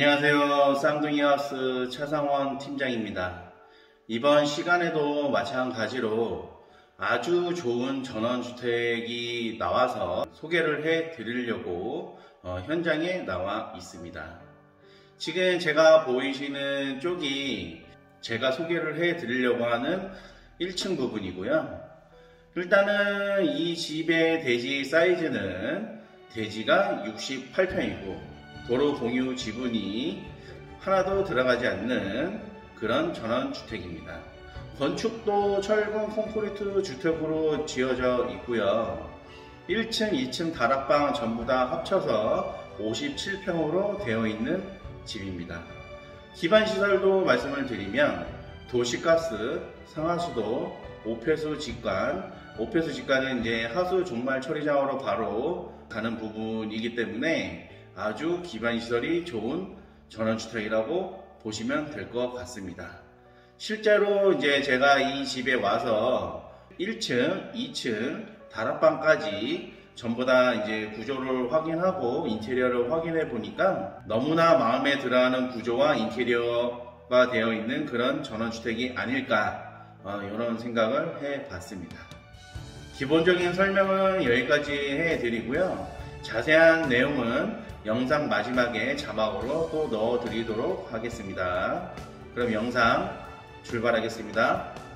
안녕하세요. 쌍둥이 하우스 차상원 팀장입니다. 이번 시간에도 마찬가지로 아주 좋은 전원주택이 나와서 소개를 해 드리려고 어, 현장에 나와 있습니다. 지금 제가 보이시는 쪽이 제가 소개를 해 드리려고 하는 1층 부분이고요. 일단은 이 집의 대지 사이즈는 대지가 68평이고 도로 공유 지분이 하나도 들어가지 않는 그런 전원주택입니다. 건축도 철근 콘크리트 주택으로 지어져 있고요. 1층, 2층 다락방 전부 다 합쳐서 57평으로 되어 있는 집입니다. 기반 시설도 말씀을 드리면 도시가스, 상하수도, 오폐수 직관, 오폐수 직관은 이제 하수 종말 처리장으로 바로 가는 부분이기 때문에 아주 기반 시설이 좋은 전원주택이라고 보시면 될 것 같습니다. 실제로 이제 제가 이 집에 와서 1층, 2층, 다락방까지 전부 다 이제 구조를 확인하고 인테리어를 확인해 보니까 너무나 마음에 들어하는 구조와 인테리어가 되어 있는 그런 전원주택이 아닐까 어, 이런 생각을 해 봤습니다. 기본적인 설명은 여기까지 해 드리고요. 자세한 내용은 영상 마지막에 자막으로 또 넣어 드리도록 하겠습니다. 그럼 영상 출발하겠습니다.